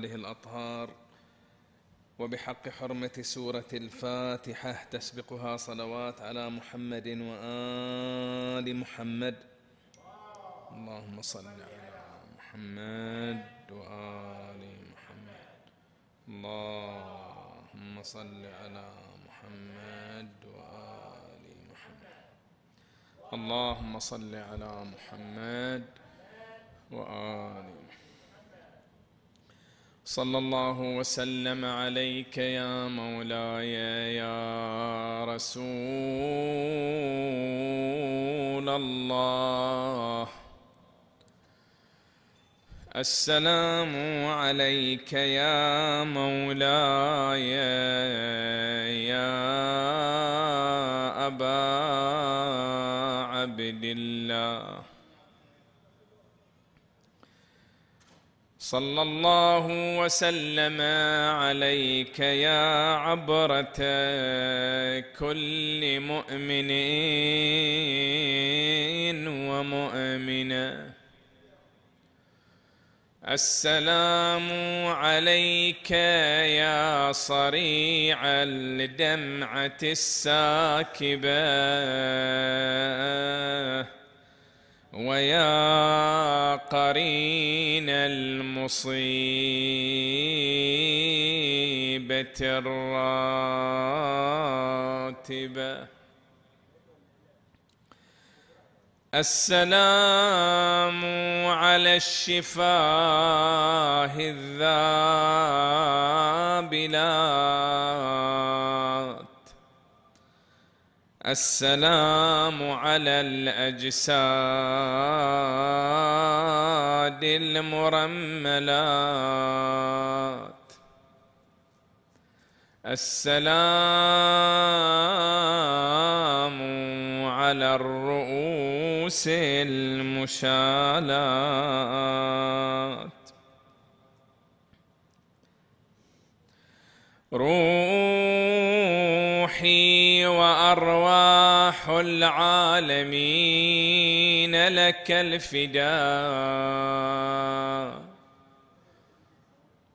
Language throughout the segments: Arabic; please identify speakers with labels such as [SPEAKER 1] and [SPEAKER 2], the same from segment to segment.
[SPEAKER 1] آله الأطهار وبحق حرمة سورة الفاتحة تسبقها صلوات على محمد وآل محمد. اللهم صل على محمد وآل محمد. اللهم صل على محمد وآل محمد. اللهم صل على محمد وآل محمد. صلى الله وسلم عليك يا مولاي يا رسول الله. السلام عليك يا مولاي يا أبا عبد الله. صلى الله وسلم عليك يا عبرة كل مؤمن ومؤمنة. السلام عليك يا صريع الدمعة الساكبة. ويا قرين المصيبة الراتبة. السلام على الشفاه الذابلات السلام على الأجساد المرملات. السلام على الرؤوس المشالات. روحي وارواح العالمين لك الفداء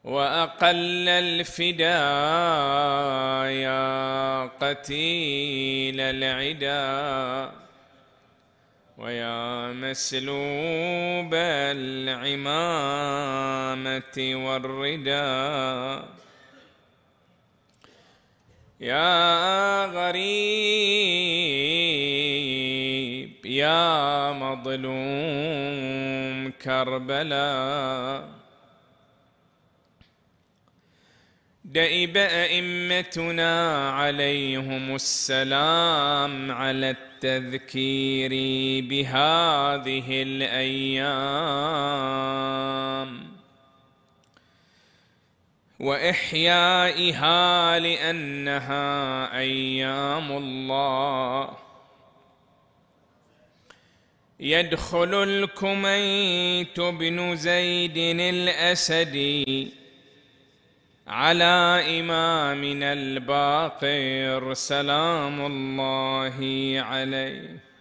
[SPEAKER 1] وأقل الفداء يا قتيل العدا ويا مسلوب العمامة والرداء. يا غريب يا مظلوم كربلاء دئب أئمتنا عليهم السلام على التذكير بهذه الأيام. وإحيائها لأنها أيام الله. يدخل الكميت بن زيد الأسدي على إمامنا الباقر سلام الله عليه.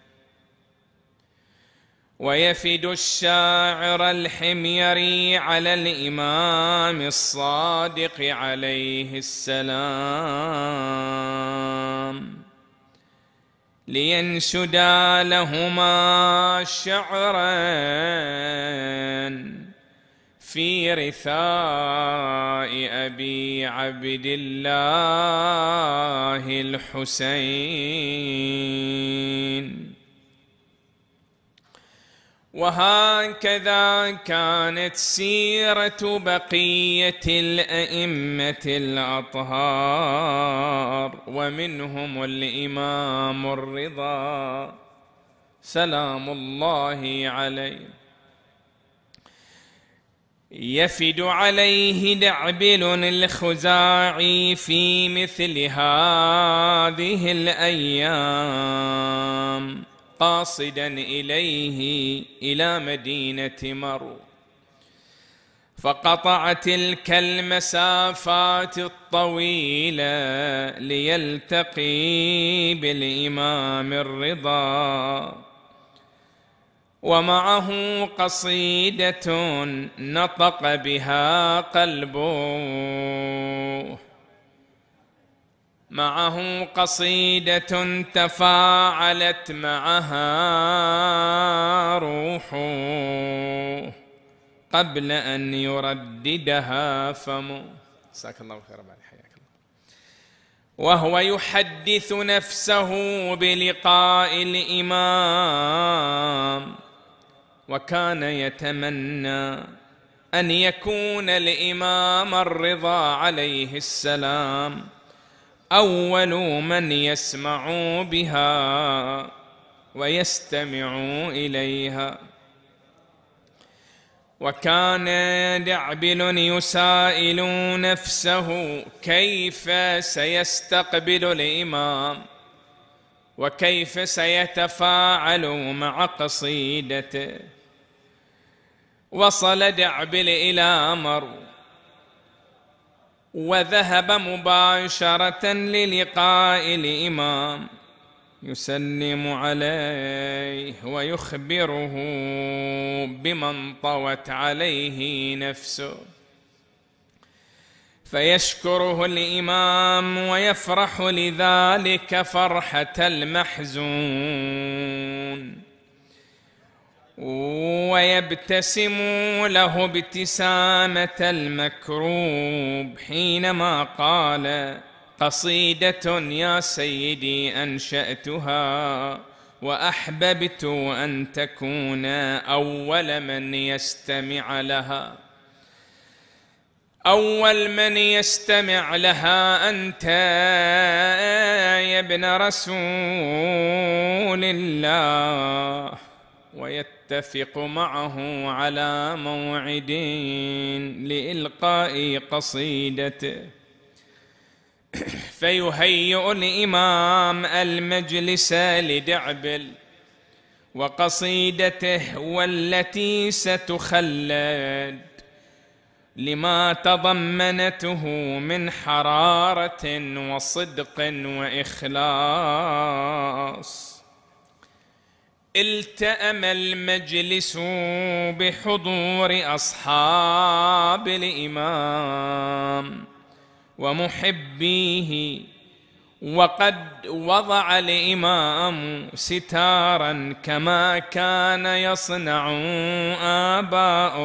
[SPEAKER 1] ويفد الشاعر الحميري على الإمام الصادق عليه السلام. لينشدا لهما شعرا في رثاء أبي عبد الله الحسين. وهكذا كانت سيرة بقية الأئمة الأطهار ومنهم الإمام الرضا. سلام الله عليه. يفد عليه دعبل الخزاعي في مثل هذه الأيام. قاصدا إليه إلى مدينة مرو. فقطع تلك المسافات الطويلة ليلتقي بالإمام الرضا. ومعه قصيدة نطق بها قلبه. معه قصيدة تفاعلت معها روحه قبل أن يرددها فمه جزاك الله خيرا بعد حياك الله. وهو يحدث نفسه بلقاء الإمام وكان يتمنى أن يكون الإمام الرضا عليه السلام. أول من يسمع بها ويستمع إليها. وكان دعبل يسائل نفسه كيف سيستقبل الإمام وكيف سيتفاعل مع قصيدته. وصل دعبل إلى مرو وذهب مباشرة للقاء الإمام يسلم عليه ويخبره بمن طوت عليه نفسه. فيشكره الإمام ويفرح لذلك فرحة المحزون. ويبتسم له ابتسامة المكروب حينما قال قصيدة يا سيدي أنشأتها وأحببت أن تكون أول من يستمع لها. أول من يستمع لها أنت يا ابن رسول الله. ويتفق معه على موعد لإلقاء قصيدته فيهيئ الإمام المجلس لدعبل وقصيدته والتي ستخلد لما تضمنته من حرارة وصدق وإخلاص. التأم المجلس بحضور أصحاب الإمام ومحبيه وقد وضع الإمام ستارا كما كان يصنع آباؤه.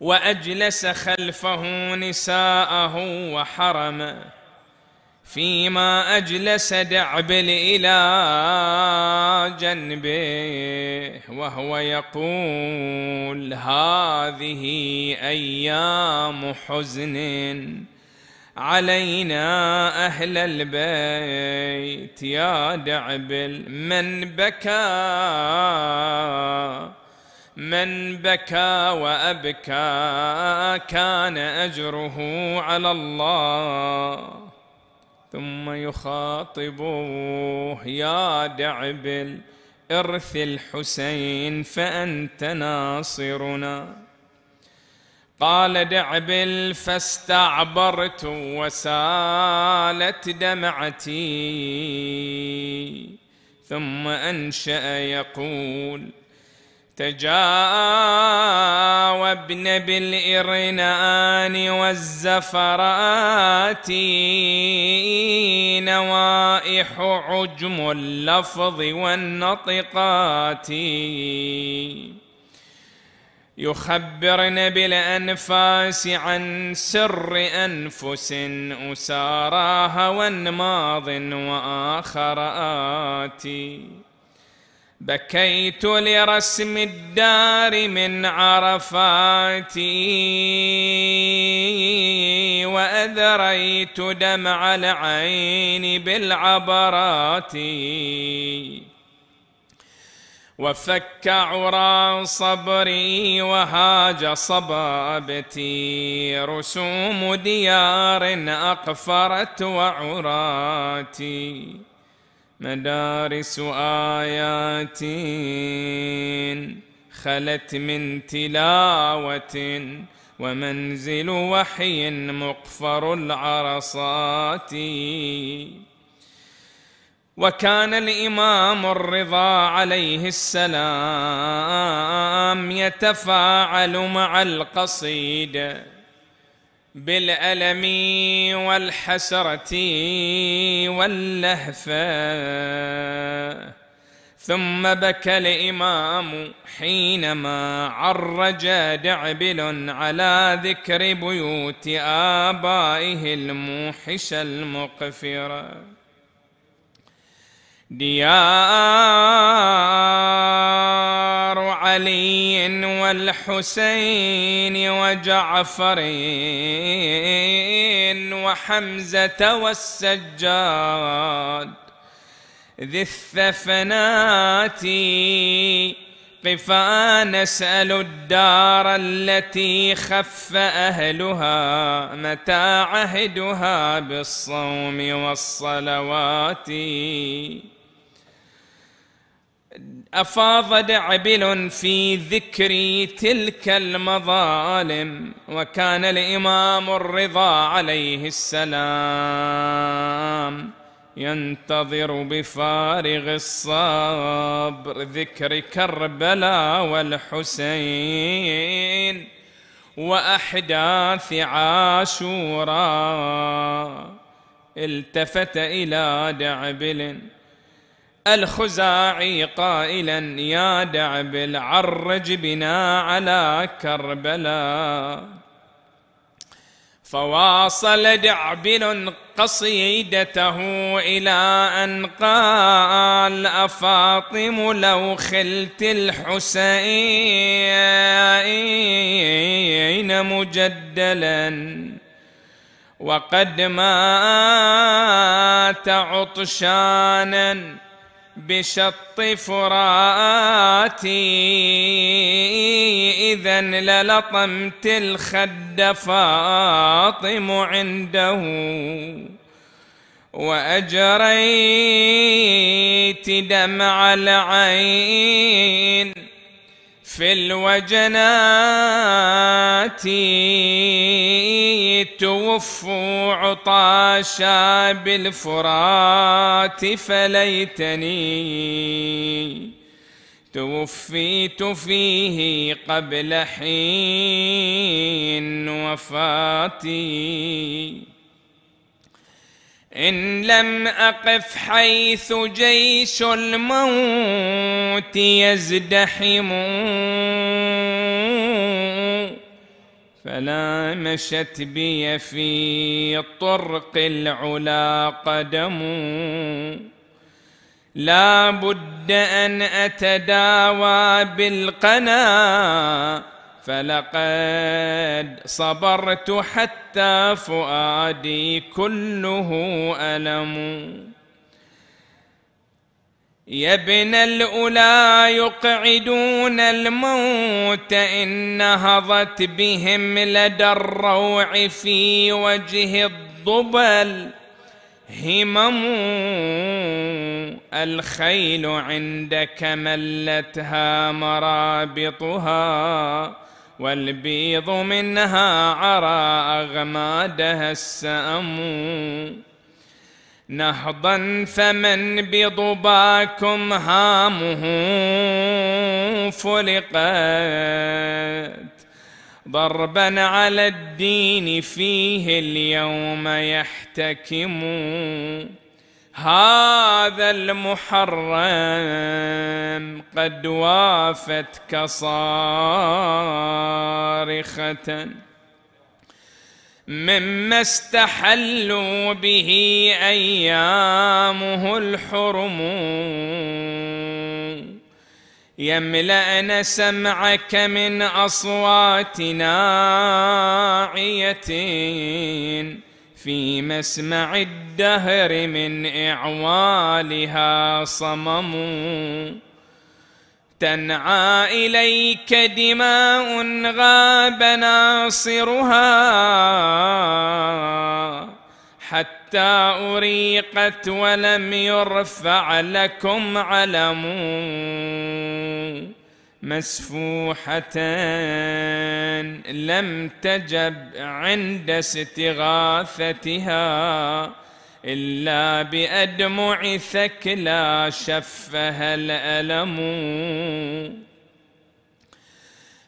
[SPEAKER 1] وأجلس خلفه نساءه وحرمه فيما أجلس دعبل إلى جنبه وهو يقول هذه أيام حزن علينا أهل البيت يا دعبل من بكى من بكى وأبكى كان أجره على الله. ثم يخاطبوه يا دعبل ارث الحسين فأنت ناصرنا. قال دعبل فاستعبرت وسالت دمعتي. ثم أنشأ يقول تجاوبن بالإرنان والزفرات نوائح عجم اللفظ والنطقات. يخبرن بالأنفاس عن سر أنفس أساراها وانماض وآخرات. بكيت لرسم الدار من عرفاتي وأذريت دمع العين بالعبرات وفك عرى صبري وهاج صبابتي رسوم ديار أقفرت وعراتي مدارس آيات خلت من تلاوة ومنزل وحي مقفر العرصات. وكان الإمام الرضا عليه السلام يتفاعل مع القصيده بالألم والحسرة واللهفة. ثم بكى الإمام حينما عرج دعبل على ذكر بيوت آبائه الموحشه المقفره ديار علي والحسين وجعفر وحمزة والسجاد ذي الثفنات قفا نسأل الدار التي خف أهلها متى عهدها بالصوم والصلوات أفاض دعبل في ذكر تلك المظالم وكان الإمام الرضا عليه السلام ينتظر بفارغ الصبر ذكر كربلاء والحسين وأحداث عاشوراء التفت إلى دعبل. الخزاعي قائلا يا دعبل عرج بنا على كربلاء. فواصل دعبل قصيدته إلى أن قال أفاطم لو خلت الحسين مجدلا. وقد مات عطشانا. بشط فراتي إذا للطمت الخد فاطم عنده. وأجريت دمع العين في الوجنات توفوا عطاشا بالفرات فليتني توفيت فيه قبل حين وفاتي. إن لم أقف حيث جيش الموت يزدحم فلا مشت بي في طرق العلا قدم. لا بد أن أتداوى بالقنا. فلقد صبرت حتى فؤادي كله ألم. يا ابن الأولى يقعدون الموت إن نهضت بهم لدى الروع في وجه الضبل. همم الخيل عندك ملتها مرابطها. والبيض منها عرى أغمادها السأم. نهضا فمن بضباكم هامه فلقت. ضربا على الدين فيه اليوم يحتكم. هذا المحرم قد وافتك صارخة مما استحلوا به أيامه الحرم. يملأن سمعك من أصوات ناعية. في مسمع الدهر من إعوالها صمم. تنعى إليك دماء غاب ناصرها حتى أريقت ولم يرفع لكم علم. مسفوحة لم تجب عند استغاثتها إلا بأدمع ثكلى شفها الألم.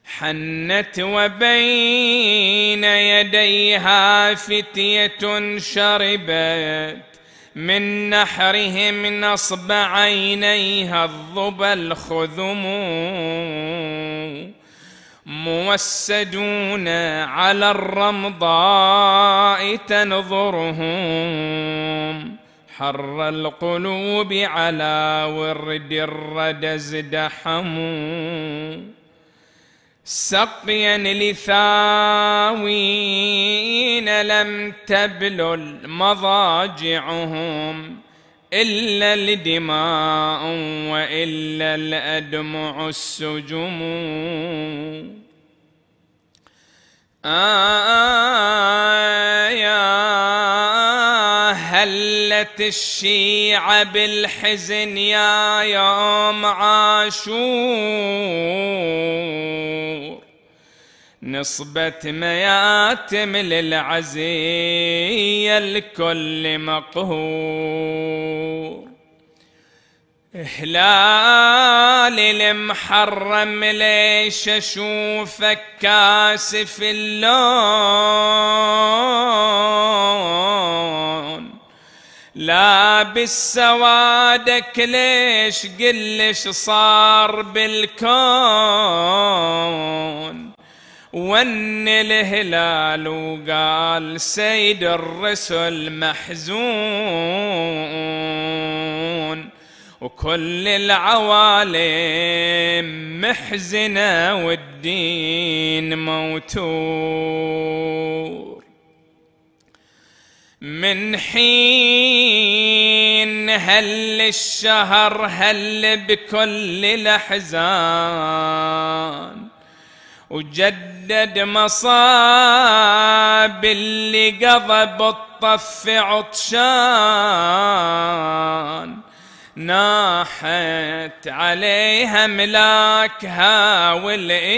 [SPEAKER 1] حنت وبين يديها فتية شربت من نحرهم نصب عينيها الظبى الخذم موسدون على الرمضاء تنظرهم. حر القلوب على ورد الردز دحموا سقيا لثاوين لم تبلل مضاجعهم إلا الدماء وإلا الأدمع السجم. آه يا هلت الشيعة بالحزن يا يوم عاشور. نصبت مياتم للعزية الكل مقهور. هلال المحرم ليش أشوفك كاسف اللون؟ لابس سوادك ليش قلش صار بالكون. ون الهلال وقال سيد الرسل محزون. وكل العوالم محزنة والدين موتور. من حين هل الشهر هل بكل الأحزان وجدد مصاب اللي قضى بالطف عطشان. ناحت عليها ملاكها والإنس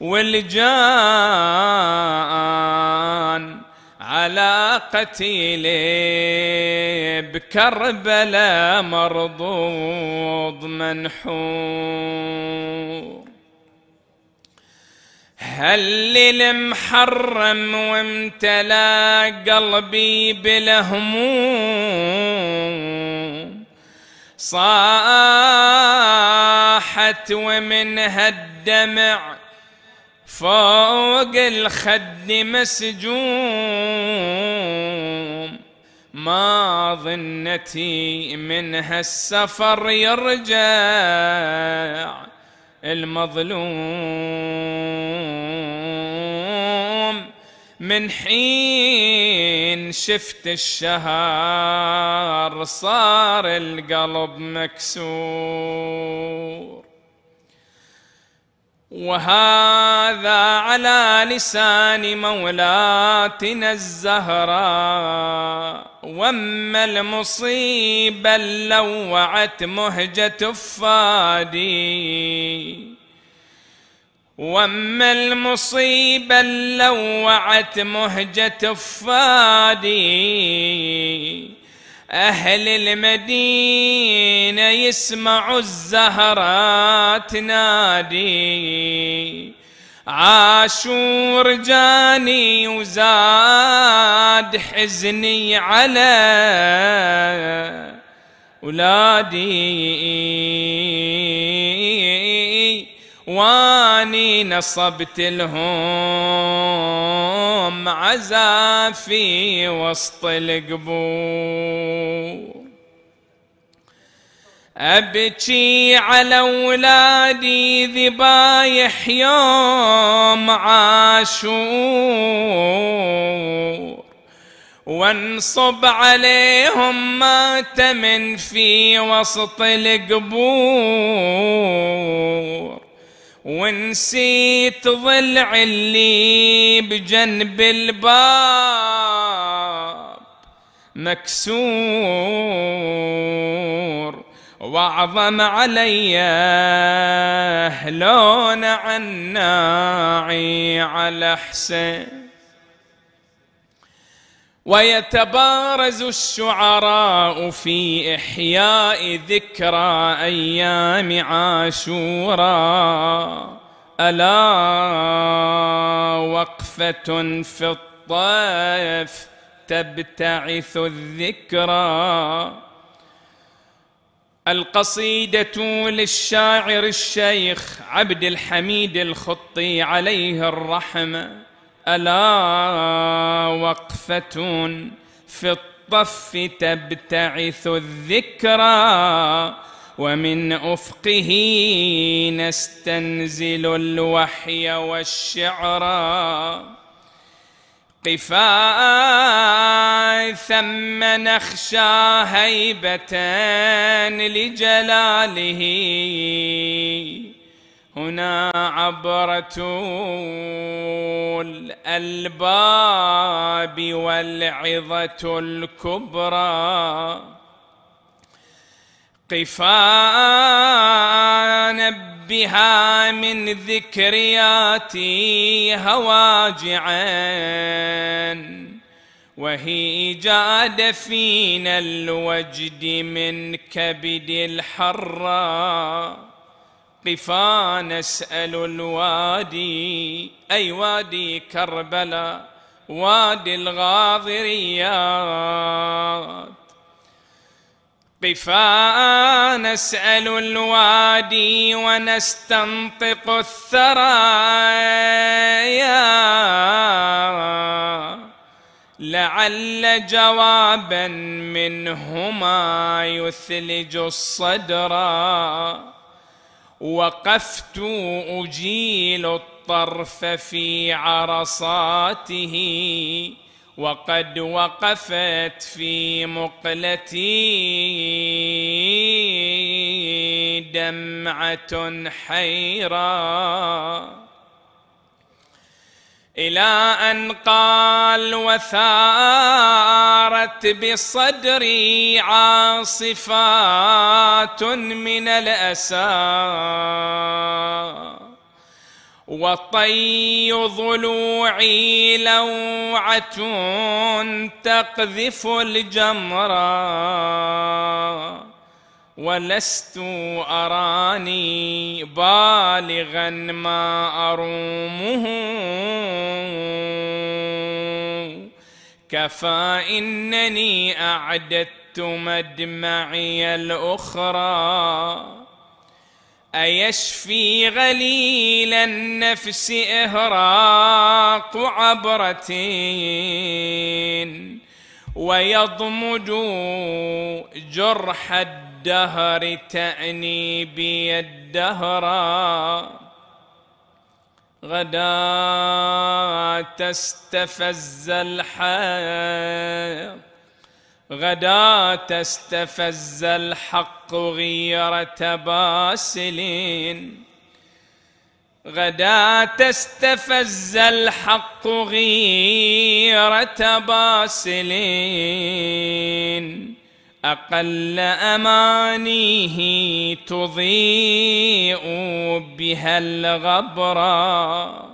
[SPEAKER 1] والجان على قتيلي بكربلاء مرضوض منحور هل المحرم وامتلأ قلبي بالهموم؟ صاحت ومنها الدمع فوق الخد مسجوم. ما ظنتي منها السفر يرجع المظلوم. من حين شفت الشهر صار القلب مكسور. وهذا على لسان مولاتنا الزهراء. وأما المصيبه لوعت مهجة فادي وأما المصيبه لوعت مهجة فادي أهل المدينة يسمعوا الزهرات تنادي عاشور جاني وزاد حزني على ولادي واني نصبت لهم عزافي وسط القبور. أبكي على أولادي ذبايح يوم عاشور. وانصب عليهم ماتم في وسط القبور. ونسيت ضلع اللي بجنب الباب مكسور واعظم علي لون عناعي على حسين. ويتبارز الشعراء في إحياء ذكرى أيام عاشوراء ألا وقفة في الطيف تبتعث الذكرى. القصيدة للشاعر الشيخ عبد الحميد الخطي عليه الرحمة. ألا وقفة في الطف تبتعث الذكرى ومن أفقه نستنزل الوحي والشعر قفا ثم نخشى هيبة لجلاله. هنا عبرة الألباب والعظة الكبرى. قفا بها من ذكرياتي هواجعا وهي جاد فينا الوجد من كبد الحرّ قفا نسأل الوادي أي وادي كربلاء وادي الغاضريات. قفا نسأل الوادي ونستنطق الثرايا. لعل جوابا منهما يثلج الصدر وقفت أجيل الطرف في عرصاته وقد وقفت في مقلتي. دمعة حيرا. إلى أن قال وثارت بصدري عاصفات من الأسى وطي ضلوعي لوعة تقذف الجمرة ولست أراني بالغا ما أرومه. كفى إنني أعددت مدمعي الأخرى. أيشفي غليل النفس إهراق عبرة ويضمج جرح الدهر تأني بي الدهر غدا تستفز الحياة غدا تستفز الحق غيرة باسلين غدا تستفز الحق غيرة باسلين أقل أمانيه تضيء بها الغبرة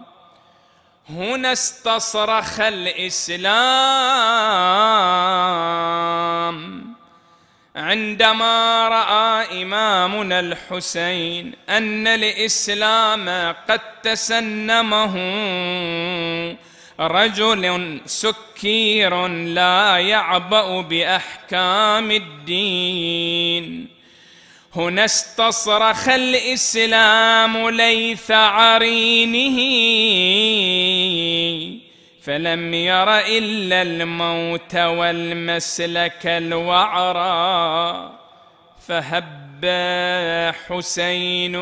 [SPEAKER 1] هنا استصرخ الإسلام. عندما رأى إمامنا الحسين أن الإسلام قد تسنمه رجل سكير لا يعبأ بأحكام الدين. هنا استصرخ الإسلام ليث عرينه فلم ير إلا الموت والمسلك الوعرى فهب حسين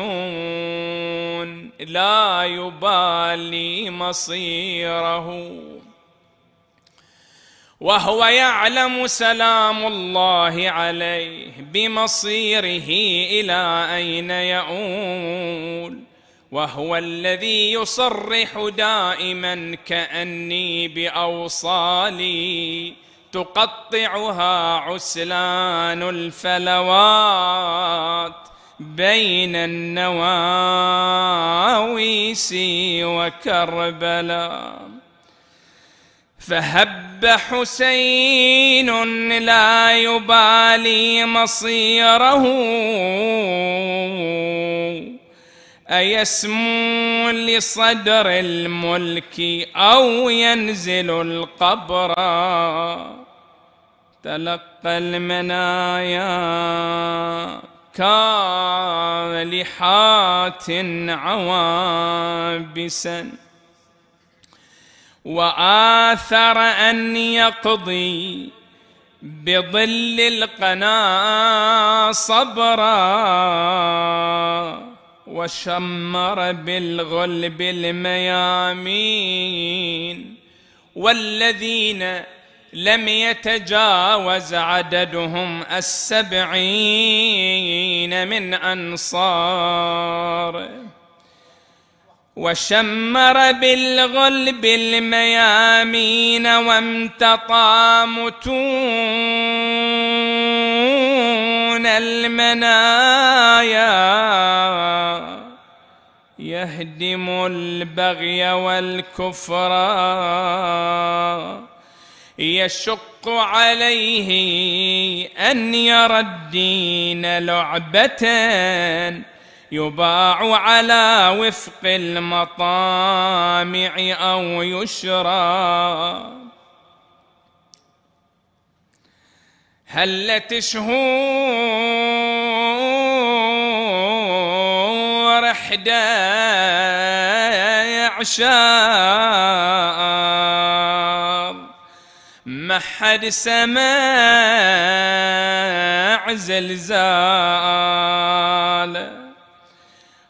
[SPEAKER 1] لا يبالي مصيره. وهو يعلم سلام الله عليه بمصيره إلى أين يؤول. وهو الذي يصرح دائما كأني بأوصالي. تقطعها عسلان الفلوات بين النواويس وكربلاء. فهب حسين لا يبالي مصيره. أيسمو لصدر الملك أو ينزل القبر. تلقى المنايا كالحات عوابسا. وآثر أن يقضي بظل القنا صبرا وشمر بالغلب الميامين والذين لم يتجاوز عددهم السبعين من أنصار. وشمر بالغلب الميامين وامتطى متون المنايا. يهدم البغي والكفر يشق عليه أن يرى الدين لعبة يباع على وفق المطامع أو يشرى. هلت شهور إحدى عشار ما حد سمع زلزال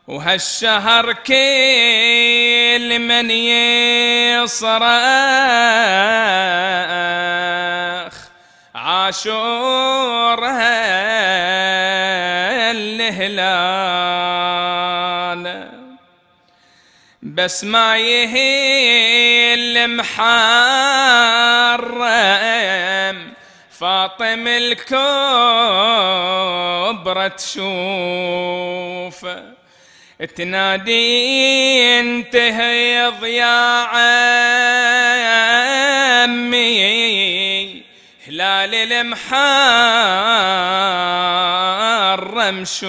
[SPEAKER 1] وهالشهر كل من يصرخ. عاشور الهلال بس ما يهيل محرم فاطم الكبرى تشوفه تنادي انتهي ضياء عمي. هلال المحرم شوف.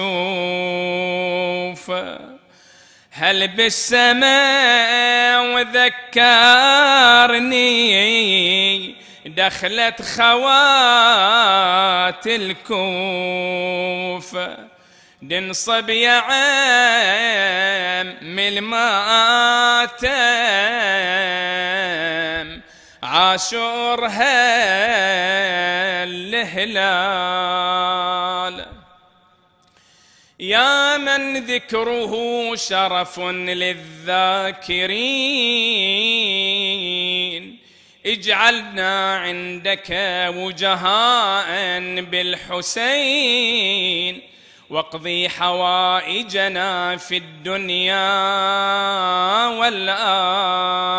[SPEAKER 1] هل بالسماء وذكرني دخلت خوات الكوفة ننصب يا عم الماتم عاشور الهلال يا من ذكره شرف للذاكرين. اجعلنا عندك وجهاء بالحسين واقضي حوائجنا في الدنيا والآخرة.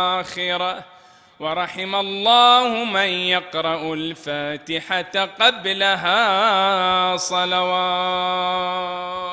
[SPEAKER 1] ورحم الله من يقرأ الفاتحة قبلها صلوات.